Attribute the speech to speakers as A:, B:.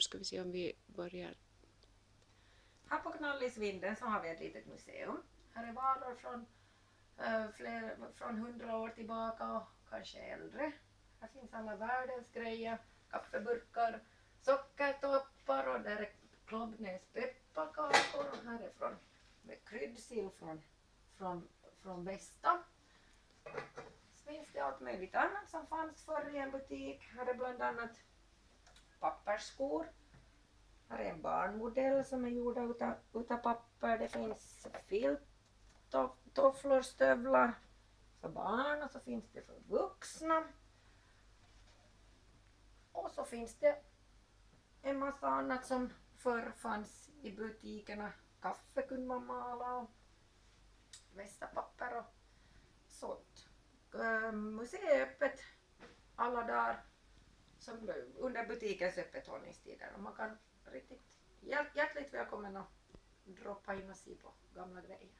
A: Nu ska vi se om vi börjar.
B: Här på Knallisvinden så har vi ett litet museum. Här är varor från, äh, fler, från hundra år tillbaka och kanske äldre. Här finns alla världens grejer, kaffeburkar, sockertoppar och där är Klobbnäs pepparkakor och här är från med kryddsill från, från, från Västa. Så finns det allt möjligt annat som fanns förr i en butik. Här är bland annat pappersskor. Här är en barnmodell som är gjord av papper. Det finns filt, tofflor, stövlar för barn och så finns det för vuxna. Och så finns det en massa annat som förr fanns i butikerna. Kaffe kunde man mala och västapapper och sånt. Äh, museet är öppet alla dagar som under butikens öppethållningstider och man kan riktigt hjärtligt välkommen att droppa in och se på gamla grejer.